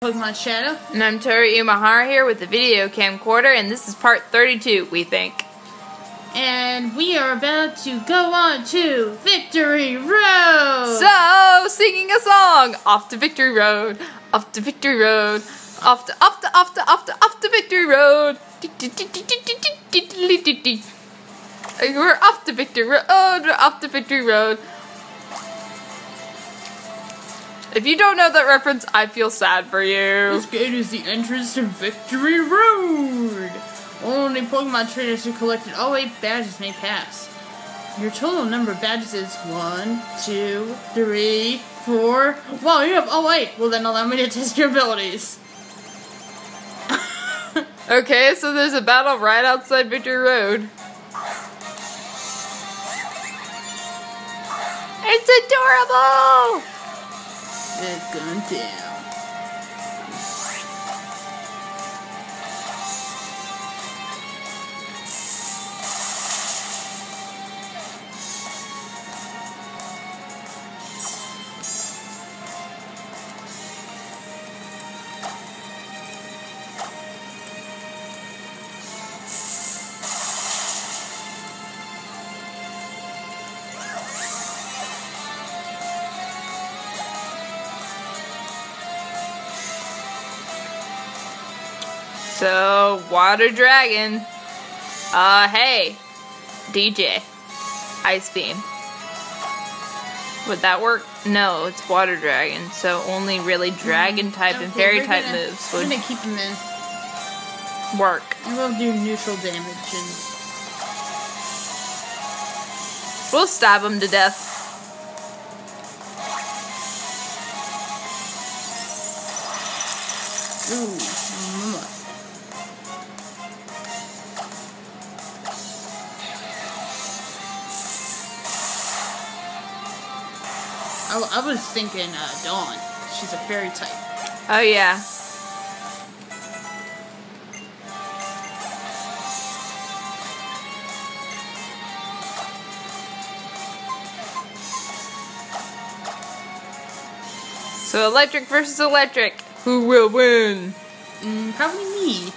Pokemon Shadow. And I'm Tori Imahara here with the video camcorder, and this is part 32, we think. And we are about to go on to Victory Road! So, singing a song! Off to Victory Road, off to Victory Road, off to, off to, off to, off to, off to Victory Road. We're off to Victory Road, we're off to Victory Road. If you don't know that reference, I feel sad for you. This gate is the entrance to Victory Road! Only Pokemon trainers who collected all eight badges may pass. Your total number of badges is one, two, three, four. Wow, you have all eight! Well, then allow me to test your abilities. Okay, so there's a battle right outside Victory Road. It's adorable! It's gone down. So, Water Dragon. Uh, hey. DJ. Ice Beam. Would that work? No, it's Water Dragon, so only really Dragon type and Fairy type gonna- moves would gonna keep him in. work. And we'll do neutral damage and We'll stab him to death. ooh. I, I was thinking uh, Dawn. She's a fairy type. Oh, yeah. So electric versus electric. Who will win? Mm, probably me.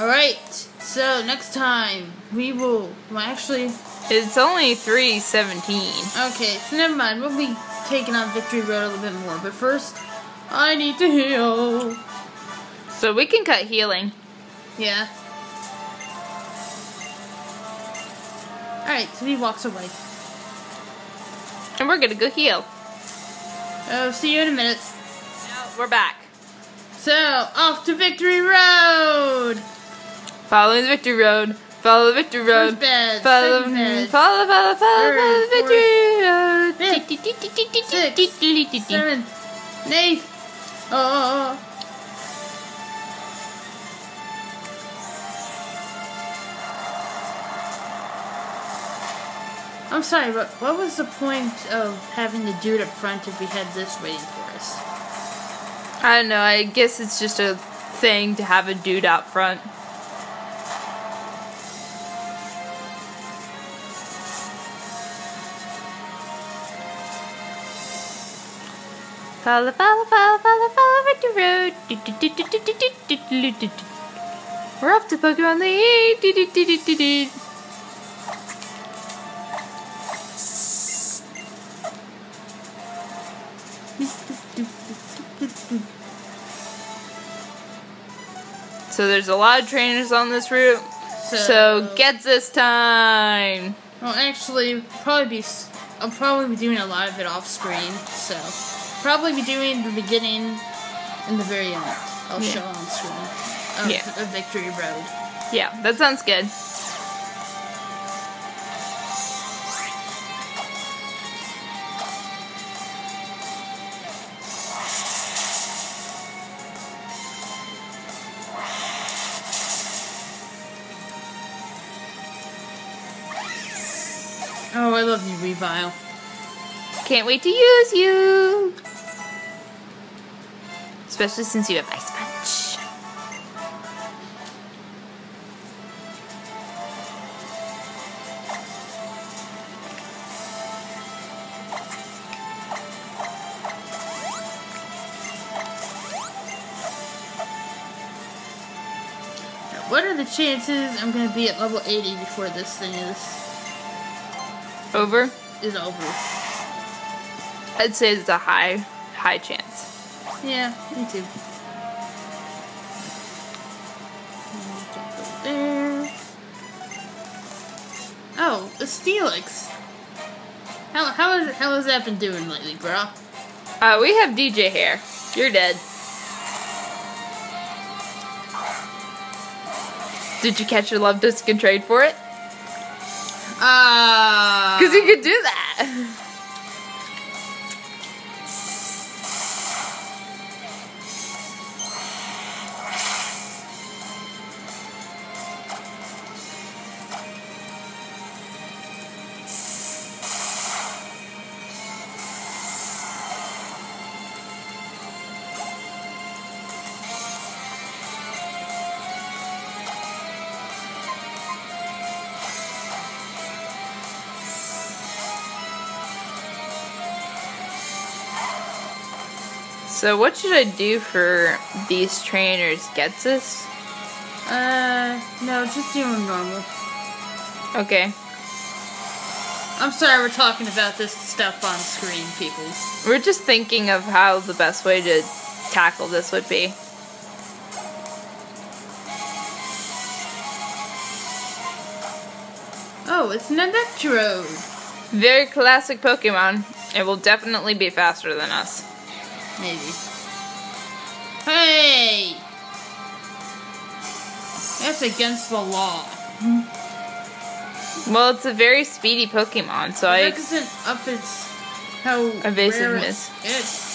Alright, so next time we will. Well, actually, It's only 317. okay, so never mind. We'll be taking on Victory Road a little bit more. But first, I need to heal. So we can cut healing. Yeah. Alright, so he walks away. And we're gonna go heal. Oh, see you in a minute. We're back. So, off to Victory Road! Following the victory road. Follow the victory road. Bed, Follow, follow, follow, follow, follow the victory road. fifth, seventh, eighth. Oh, oh, oh. I'm sorry, but what was the point of having the dude up front if we had this waiting for us? I don't know. I guess it's just a thing to have a dude out front. Follow, follow, follow, follow, follow the road. We're off to Pokemon League. So there's a lot of trainers on this route. So, so get this time. Well, actually, probably be. I'll probably be doing a lot of it off screen. So probably be doing the beginning and the very end. I'll yeah. show on screen. Of, yeah. Of Victory Road. Yeah, that sounds good. Oh, I love you, Revile. Can't wait to use you! Especially since you have Ice Punch. What are the chances I'm gonna be at level 80 before this thing is Over? is over? I'd say it's a high, high chance. Yeah, me too. There. Oh, a Steelix. How how is how has that been doing lately, bro? Uh, we have DJ hair. You're dead. Did you catch your Luvdisc and trade for it? Ah. Because you could do that. So what should I do for these trainers? Gets this? Uh, no, just do them normal. Okay. I'm sorry we're talking about this stuff on screen, peoples. We're just thinking of how the best way to tackle this would be. Oh, it's an Electrode. Very classic Pokemon. It will definitely be faster than us. Maybe. Hey! That's against the law. Well, it's a very speedy Pokemon, so I that doesn't up its how Evasiveness. It's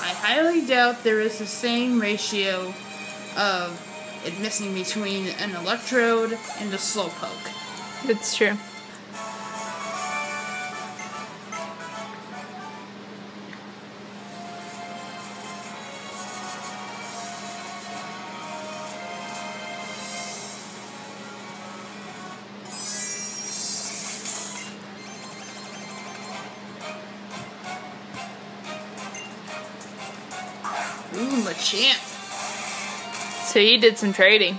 I highly doubt there is the same ratio of it missing between an electrode and a slowpoke. it's true. Ooh, Machamp. So you did some trading.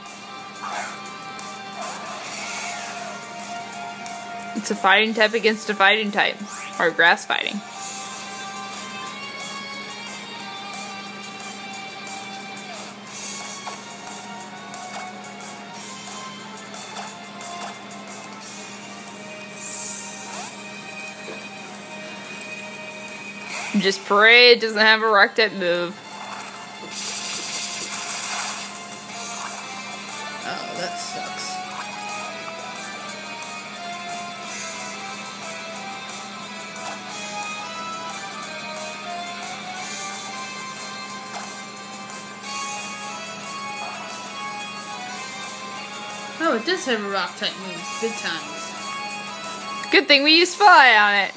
It's a fighting type against a fighting type, or grass fighting. Just pray it doesn't have a rock type move. Oh, it does have a rock type move. Good times. Good thing we used fly on it.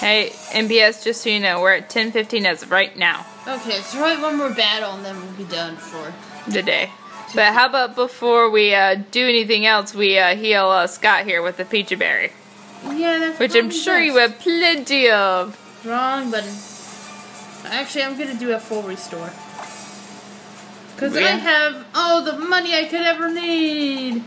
Hey, MPS, just so you know, we're at 1015 as of right now, Okay, so probably one more battle and then we'll be done for. the day. But how about before we uh, do anything else, we uh, heal uh, Scott here with the Pecha Berry, Yeah, that's which I'm sure you have plenty of. Wrong button. Actually, I'm gonna do a full restore. Because I have all the money I could ever need.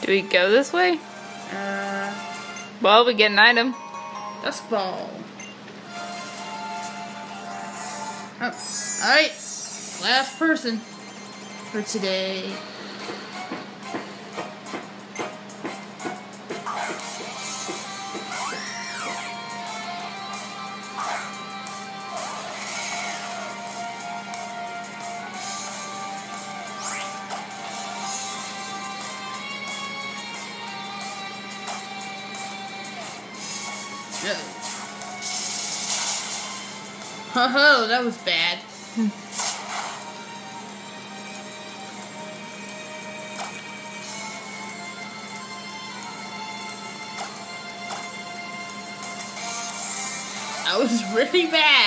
Do we go this way? Uh, Well, we get an item. Dusk Oh, alright. Last person for today. Yeah. Ho, that was bad. That was really bad.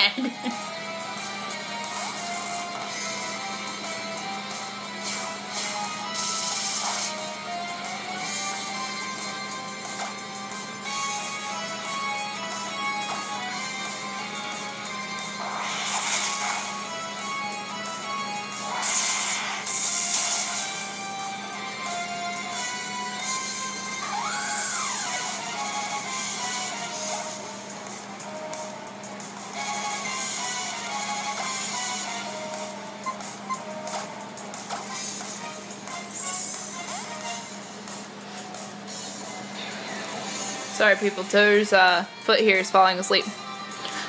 Sorry, people. Toad's uh, foot here is falling asleep.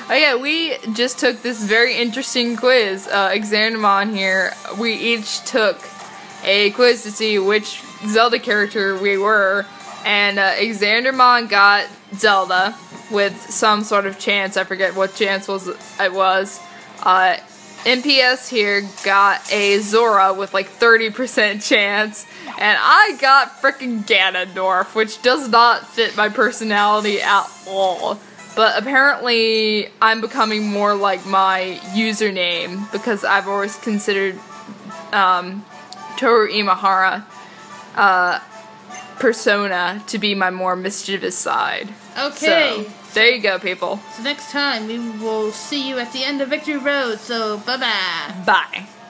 Oh yeah, we just took this very interesting quiz. Uh, Xandermon here, we each took a quiz to see which Zelda character we were, and uh, Xandermon got Zelda with some sort of chance. I forget what chance was it was. Uh, NPS here got a Zora with like 30% chance, and I got frickin' Ganondorf, which does not fit my personality at all. But apparently, I'm becoming more like my username because I've always considered um, Toru Imahara uh, persona to be my more mischievous side. Okay. So, there you go, people. So next time we will see you at the end of Victory Road. So bye bye. Bye.